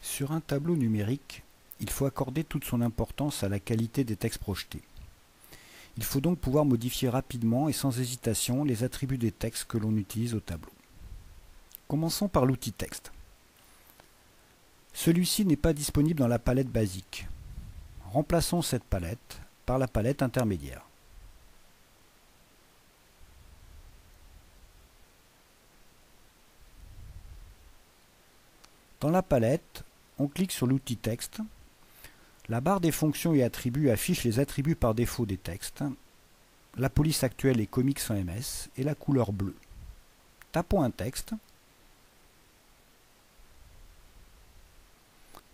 Sur un tableau numérique, il faut accorder toute son importance à la qualité des textes projetés. Il faut donc pouvoir modifier rapidement et sans hésitation les attributs des textes que l'on utilise au tableau. Commençons par l'outil texte. Celui-ci n'est pas disponible dans la palette basique. Remplaçons cette palette par la palette intermédiaire. Dans la palette, on clique sur l'outil texte. La barre des fonctions et attributs affiche les attributs par défaut des textes. La police actuelle est Comics en MS et la couleur bleue. Tapons un texte.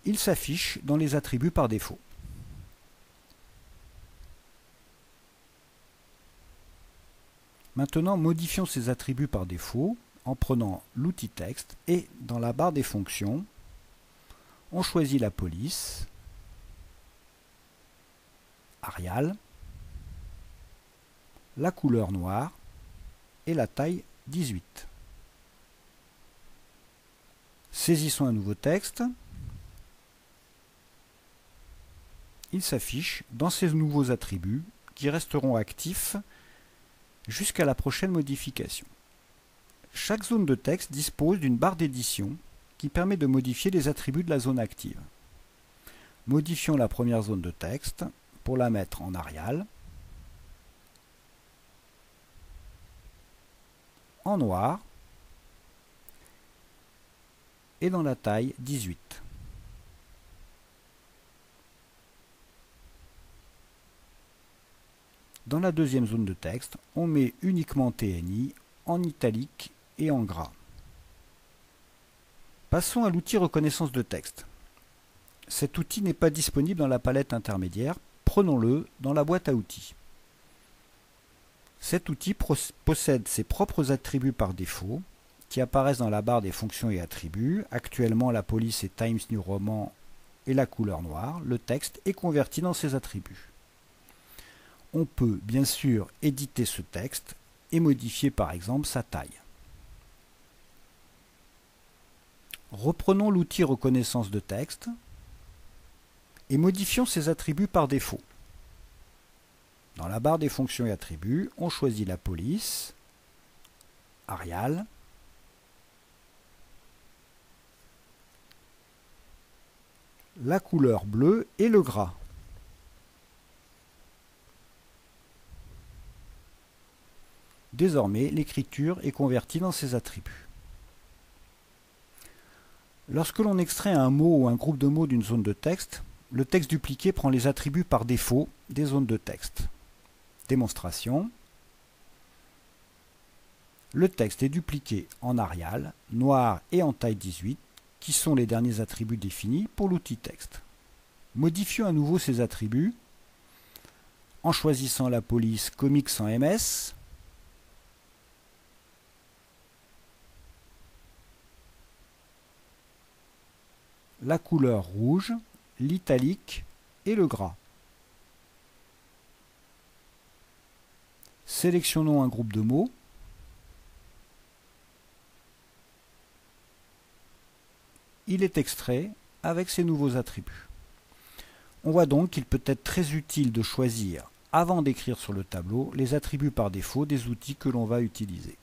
Il s'affiche dans les attributs par défaut. Maintenant, modifions ces attributs par défaut en prenant l'outil texte et dans la barre des fonctions, on choisit la police, Arial, la couleur noire et la taille 18. Saisissons un nouveau texte. Il s'affiche dans ces nouveaux attributs qui resteront actifs jusqu'à la prochaine modification. Chaque zone de texte dispose d'une barre d'édition qui permet de modifier les attributs de la zone active. Modifions la première zone de texte pour la mettre en Arial, en noir et dans la taille 18. Dans la deuxième zone de texte, on met uniquement TNI en italique en gras. Passons à l'outil reconnaissance de texte. Cet outil n'est pas disponible dans la palette intermédiaire, prenons-le dans la boîte à outils. Cet outil possède ses propres attributs par défaut, qui apparaissent dans la barre des fonctions et attributs. Actuellement, la police est Times New Roman et la couleur noire. Le texte est converti dans ces attributs. On peut bien sûr éditer ce texte et modifier par exemple sa taille. Reprenons l'outil reconnaissance de texte et modifions ses attributs par défaut. Dans la barre des fonctions et attributs, on choisit la police, Arial, la couleur bleue et le gras. Désormais, l'écriture est convertie dans ces attributs. Lorsque l'on extrait un mot ou un groupe de mots d'une zone de texte, le texte dupliqué prend les attributs par défaut des zones de texte. Démonstration. Le texte est dupliqué en Arial, noir et en taille 18, qui sont les derniers attributs définis pour l'outil texte. Modifions à nouveau ces attributs en choisissant la police Comics en MS, la couleur rouge, l'italique et le gras. Sélectionnons un groupe de mots. Il est extrait avec ces nouveaux attributs. On voit donc qu'il peut être très utile de choisir, avant d'écrire sur le tableau, les attributs par défaut des outils que l'on va utiliser.